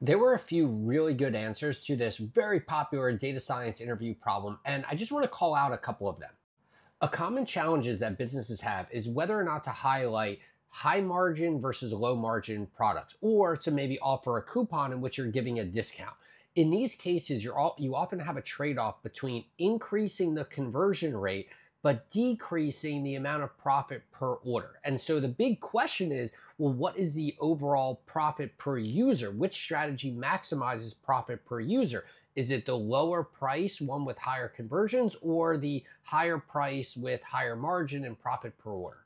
There were a few really good answers to this very popular data science interview problem, and I just want to call out a couple of them. A common challenges that businesses have is whether or not to highlight high margin versus low margin products, or to maybe offer a coupon in which you're giving a discount. In these cases, you're all, you often have a trade-off between increasing the conversion rate but decreasing the amount of profit per order. And so the big question is, well, what is the overall profit per user? Which strategy maximizes profit per user? Is it the lower price, one with higher conversions, or the higher price with higher margin and profit per order?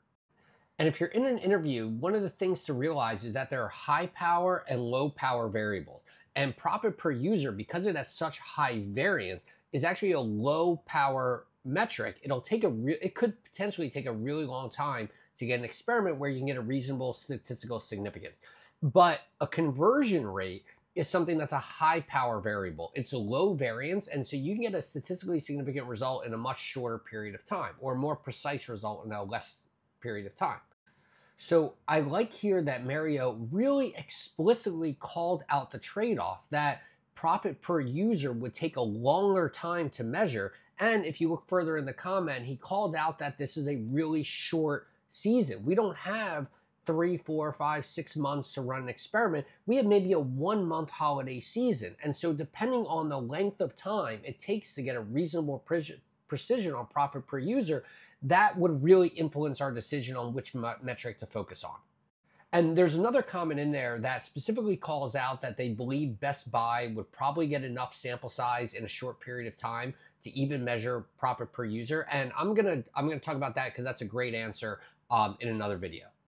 And if you're in an interview, one of the things to realize is that there are high power and low power variables. And profit per user, because it has such high variance, is actually a low power metric, it'll take a real, it could potentially take a really long time to get an experiment where you can get a reasonable statistical significance. But a conversion rate is something that's a high power variable. It's a low variance, and so you can get a statistically significant result in a much shorter period of time, or a more precise result in a less period of time. So I like here that Mario really explicitly called out the trade off that profit per user would take a longer time to measure and if you look further in the comment, he called out that this is a really short season. We don't have three, four, five, six months to run an experiment. We have maybe a one month holiday season. And so, depending on the length of time it takes to get a reasonable precision on profit per user, that would really influence our decision on which metric to focus on. And there's another comment in there that specifically calls out that they believe Best Buy would probably get enough sample size in a short period of time to even measure profit per user. And I'm gonna I'm gonna talk about that because that's a great answer um, in another video.